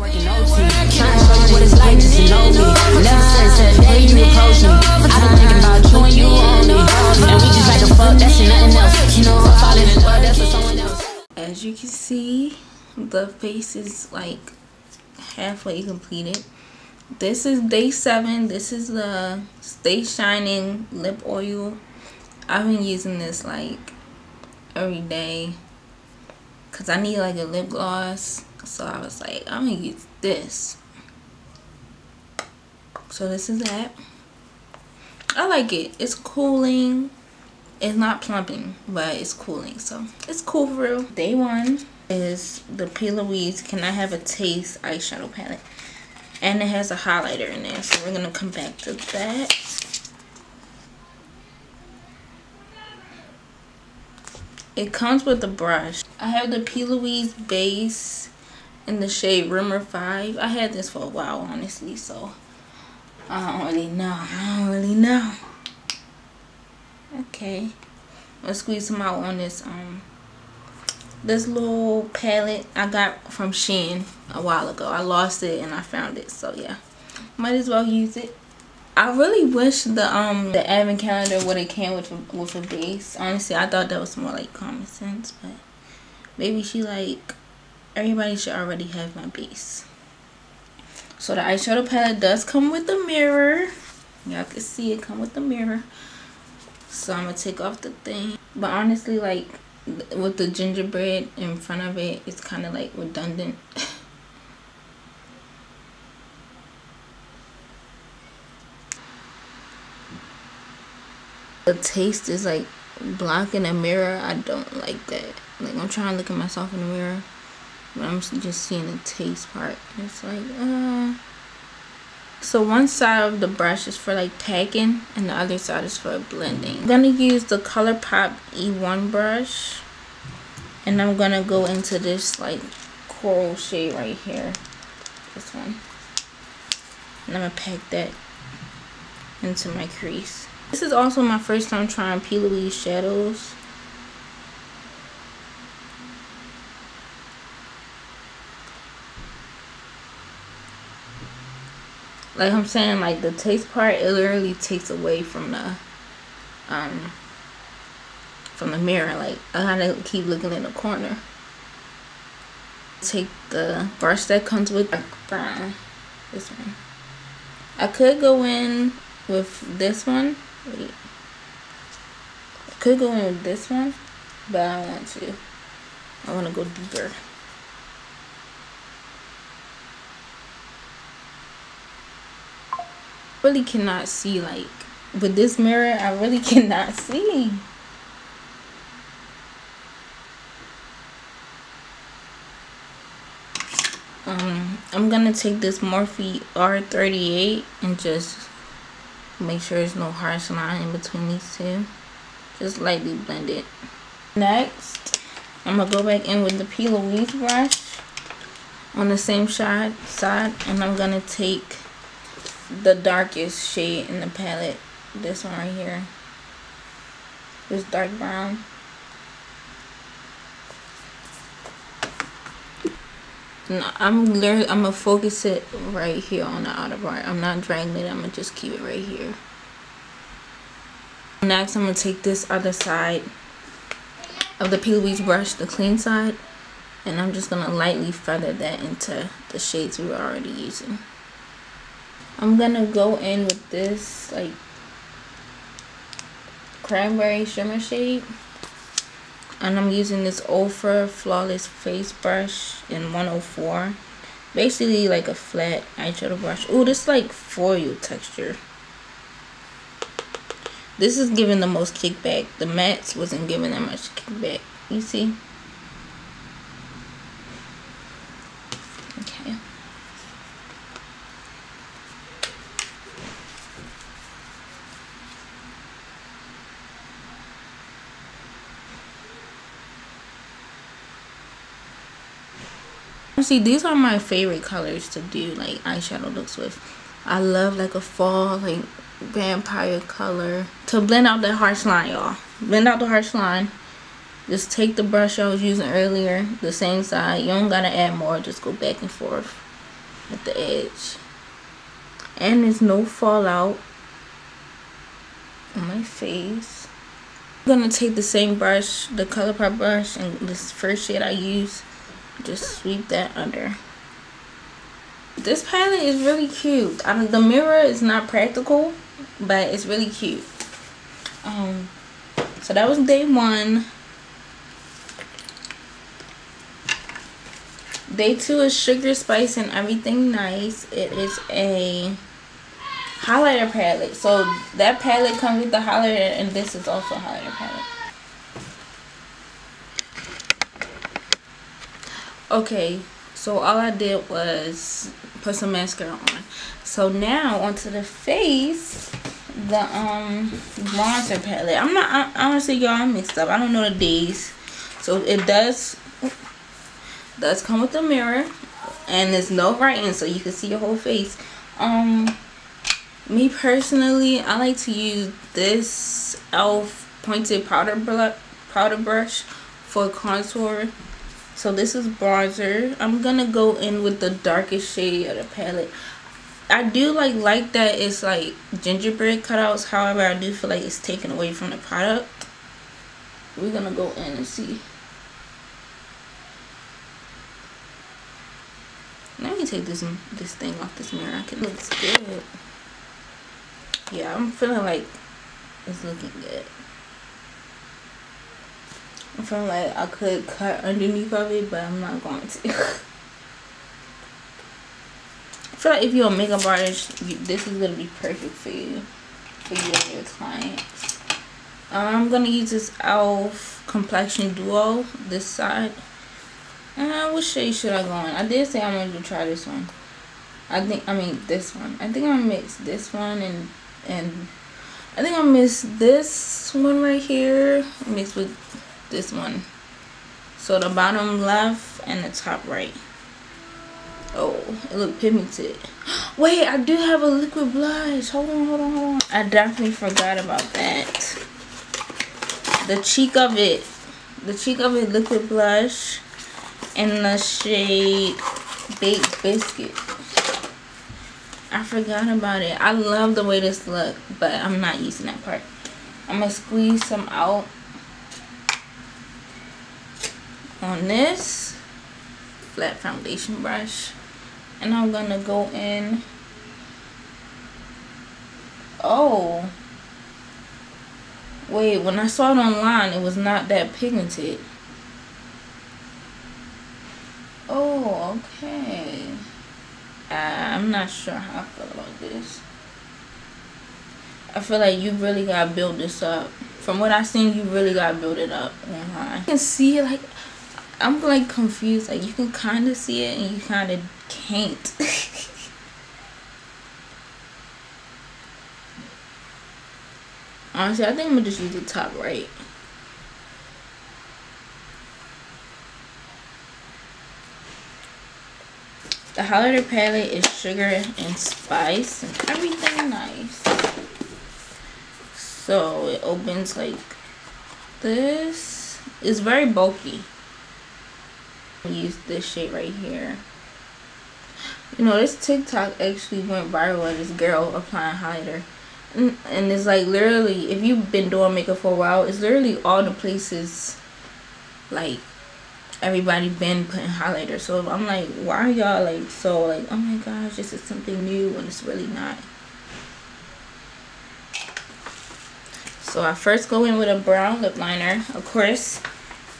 working OT. Trying to show you what it's like just to know me. Never since that day you approached me. I've been thinking about you and you only. And we just like a fuck, that's nothing else. You know, I'm falling in that's for someone else. As you can see, the face is like halfway completed. This is day seven. This is the Stay Shining lip oil. I've been using this like every day because I need like a lip gloss so I was like I'm gonna use this. So this is that. I like it. It's cooling. It's not plumping but it's cooling. So it's cool for real. Day one is the P. Louise Can I Have a Taste eyeshadow palette? And it has a highlighter in there. So we're gonna come back to that. It comes with a brush. I have the P. Louise base in the shade Rimmer 5. I had this for a while, honestly, so I don't really know. I don't really know. Okay. Let's squeeze some out on this um this little palette I got from Shein a while ago. I lost it and I found it, so yeah. Might as well use it. I really wish the um the advent calendar would have came with with a base. Honestly, I thought that was more like common sense, but maybe she like everybody should already have my base. So the eyeshadow palette does come with a mirror. Y'all can see it come with the mirror. So I'm gonna take off the thing. But honestly, like with the gingerbread in front of it, it's kind of like redundant. the taste is like blocking a mirror i don't like that like i'm trying to look at myself in the mirror i'm just seeing the taste part it's like uh so one side of the brush is for like packing and the other side is for blending i'm gonna use the ColourPop e1 brush and i'm gonna go into this like coral shade right here this one and i'm gonna pack that into my crease this is also my first time trying P. Louise shadows. Like I'm saying, like the taste part, it literally takes away from the, um, from the mirror. Like I gotta keep looking in the corner. Take the brush that comes with brown, this one. I could go in with this one Wait. I could go in with this one, but I don't want to. I want to go deeper. Really cannot see like with this mirror I really cannot see. Um I'm gonna take this Morphe R38 and just make sure there's no harsh line in between these two. Just lightly blend it. Next i'm gonna go back in with the p louise brush on the same side side and i'm gonna take the darkest shade in the palette this one right here this dark brown No, I'm literally, I'm gonna focus it right here on the outer part. I'm not dragging it, I'm gonna just keep it right here. Next, I'm gonna take this other side of the P. Louise brush, the clean side, and I'm just gonna lightly feather that into the shades we were already using. I'm gonna go in with this, like, cranberry shimmer shade. And I'm using this Ofra Flawless Face Brush in 104 basically like a flat eyeshadow brush. Oh this like foil texture. This is giving the most kickback. The mattes wasn't giving that much kickback. You see see these are my favorite colors to do like eyeshadow looks with. I love like a fall like vampire color. To blend out that harsh line y'all. Blend out the harsh line. Just take the brush i was using earlier the same side. You don't gotta add more. Just go back and forth at the edge. And there's no fallout on my face. I'm gonna take the same brush, the ColourPop brush, and this first shade I use, just sweep that under. This palette is really cute. I mean, the mirror is not practical, but it's really cute. Um, so that was day one. Day two is Sugar Spice and Everything Nice. It is a highlighter palette. So that palette comes with the highlighter and this is also a highlighter palette. Okay, so all I did was put some mascara on. So now onto the face, the um bronzer palette. I'm not I, honestly y'all I'm mixed up. I don't know the days. So it does does come with a mirror and there's no writing so you can see your whole face. Um me personally i like to use this elf pointed powder powder brush for contour so this is bronzer. I'm gonna go in with the darkest shade of the palette. I do like like that it's like gingerbread cutouts. However i do feel like it's taken away from the product. We're gonna go in and see. Let me take this this thing off this mirror. I can looks good. Yeah i'm feeling like it's looking good i'm feeling like i could cut underneath of it but i'm not going to. I feel like if you're a makeup artist you, this is gonna be perfect for you for you and your clients. I'm gonna use this elf complexion duo this side. Uh, what shade should i go in? I did say I'm going to try this one. I think I mean this one. I think I'm gonna mix this one and and I think I missed this one right here mixed with this one. So the bottom left and the top right. Oh it look pigmented. Wait I do have a liquid blush. Hold on hold on hold on. I definitely forgot about that. The cheek of it. The cheek of it liquid blush. In the shade baked biscuit. I forgot about it. I love the way this look, but I'm not using that part. I'm going to squeeze some out on this flat foundation brush. And I'm to go in. Oh. Wait, when I saw it online, it was not that pigmented. Oh, okay. Uh, I'm not sure how I feel about this. I feel like you really gotta build this up. From what I've seen, you really gotta build it up online. You can see like, I'm like confused. Like you can kind of see it and you kind of can't. Honestly, I think I'm gonna just use the top right. The highlighter palette is sugar and spice and everything nice. So it opens like this. It's very bulky. Use this shade right here. You know, this TikTok actually went viral of this girl applying highlighter. And, mm, and it's like literally, if you've been doing makeup for a while, it's literally all the places like everybody been putting highlighter so i'm like why are y'all like so like oh my gosh this is something new and it's really not so i first go in with a brown lip liner of course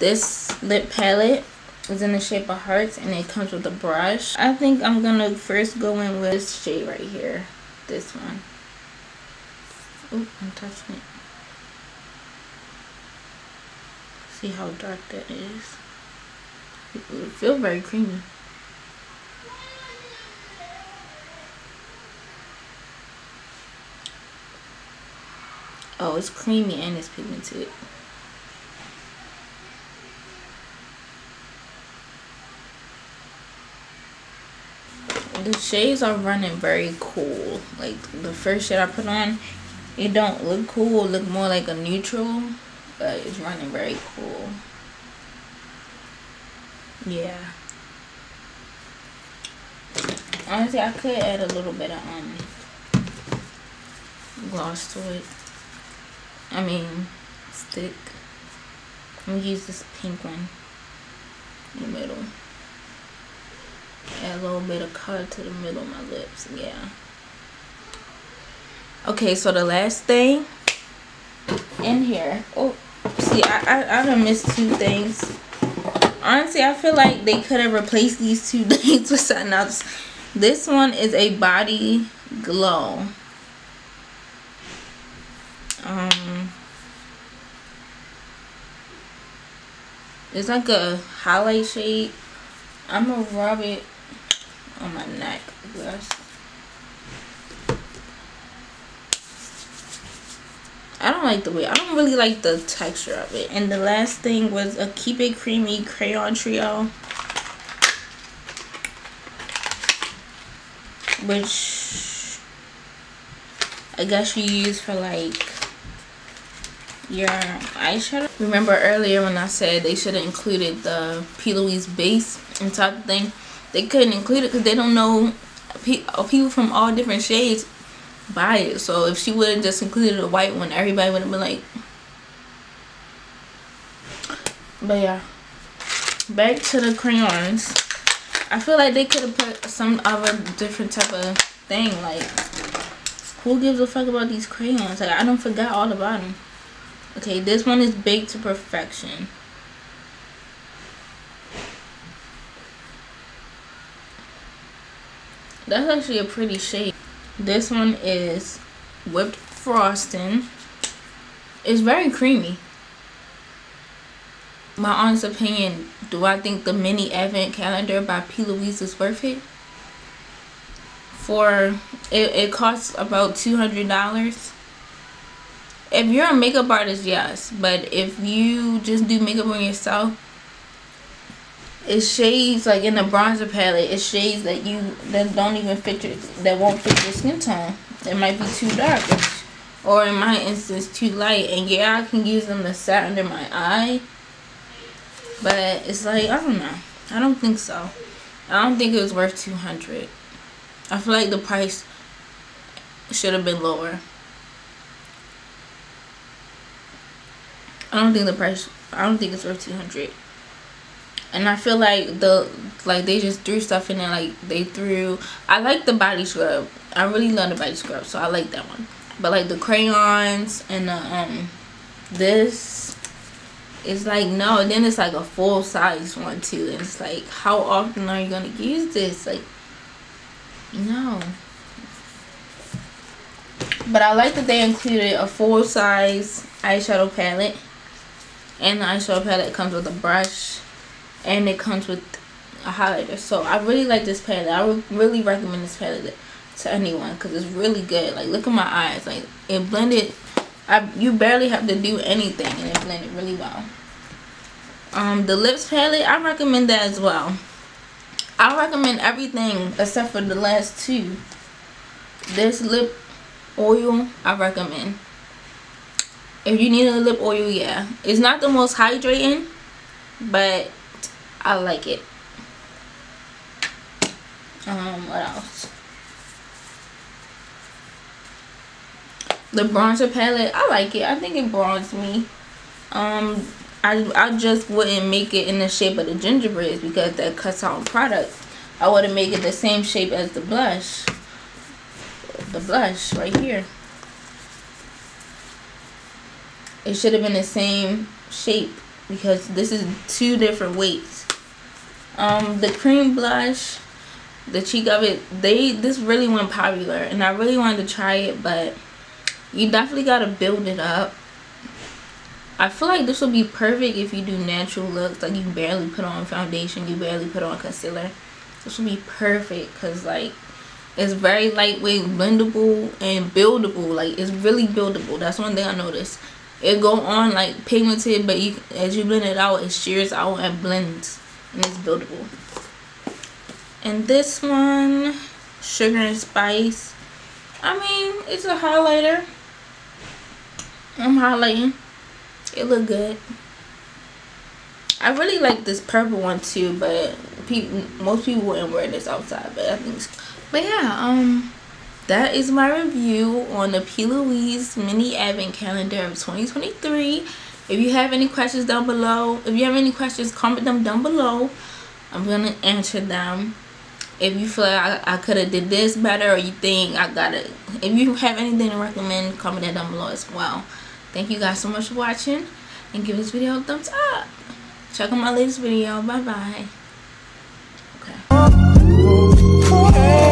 this lip palette is in the shape of hearts and it comes with a brush i think i'm gonna first go in with this shade right here this one oh i'm touching it see how dark that is it feels very creamy. Oh, it's creamy and it's pigmented. The shades are running very cool. Like the first shade I put on, it don't look cool. It look more like a neutral, but it's running very cool. Yeah. Honestly, I could add a little bit of um gloss to it. I mean, stick. I'm gonna use this pink one in the middle. A little bit of color to the middle of my lips. Yeah. Okay, so the last thing in here. Oh, see, I, I, I done missed two things. Honestly, I feel like they could have replaced these two things with something else. This one is a body glow. Um, it's like a highlight shade. I'm gonna rub it on my neck. I don't like the way I don't really like the texture of it. And the last thing was a Keep It Creamy Crayon Trio. Which I guess you use for like your eyeshadow. Remember earlier when I said they should have included the P. Louise base inside the thing? They couldn't include it because they don't know uh, people from all different shades buy it. So if she would have just included a white one, everybody would have been like. But yeah, back to the crayons. I feel like they could have put some other different type of thing. Like, who gives a fuck about these crayons? Like, I don't forgot all about them. Okay, this one is baked to perfection. That's actually a pretty shade. This one is whipped frosting. It's very creamy. My honest opinion, do I think the mini advent calendar by P. Louise is worth it? For it, it costs about two hundred dollars if you're a makeup artist yes but if you just do makeup on yourself it shades like in the bronzer palette it shades that you that don't even fit your that won't fit your skin tone. It might be too dark or in my instance too light. And yeah i can use them to set under my eye but it's like i don't know. I don't think so. I don't think it was worth 200 i feel like the price should have been lower. I don't think the price. I don't think it's worth two hundred. And I feel like the like they just threw stuff in there. Like they threw. I like the body scrub. I really love the body scrub, so I like that one. But like the crayons and the um this it's like no and then it's like a full size one too and it's like how often are you gonna use this like no but i like that they included a full size eyeshadow palette and the eyeshadow palette comes with a brush and it comes with a highlighter. So i really like this palette. I would really recommend this palette to anyone because it's really good. Like look at my eyes. Like it blended I, you barely have to do anything and it blended really well. Um the lips palette i recommend that as well. I recommend everything except for the last two. This lip oil i recommend. If you need a lip oil yeah. It's not the most hydrating but i like it. Um what else? The bronzer palette i like it. I think it bronzed me. Um i i just wouldn't make it in the shape of the gingerbread because that cuts out product. I would not make it the same shape as the blush. The blush right here. It should have been the same shape because this is two different weights um the cream blush the cheek of it they this really went popular and i really wanted to try it but you definitely got to build it up. I feel like this will be perfect if you do natural looks like you barely put on foundation you barely put on concealer. This will be perfect because like it's very lightweight blendable and buildable like it's really buildable that's one thing i noticed. It go on like pigmented but you as you blend it out it shears out and blends and it's buildable and this one sugar and spice i mean it's a highlighter i'm highlighting it look good i really like this purple one too but people most people wouldn't wear this outside, but I think. But yeah, um, that is my review on the P. Louise mini advent calendar of 2023 if you have any questions down below if you have any questions comment them down below. I'm gonna answer them. If you feel like i, I could have did this better or you think i gotta if you have anything to recommend comment that down below as well. Thank you guys so much for watching and give this video a thumbs up. Check out my latest video. Bye bye okay.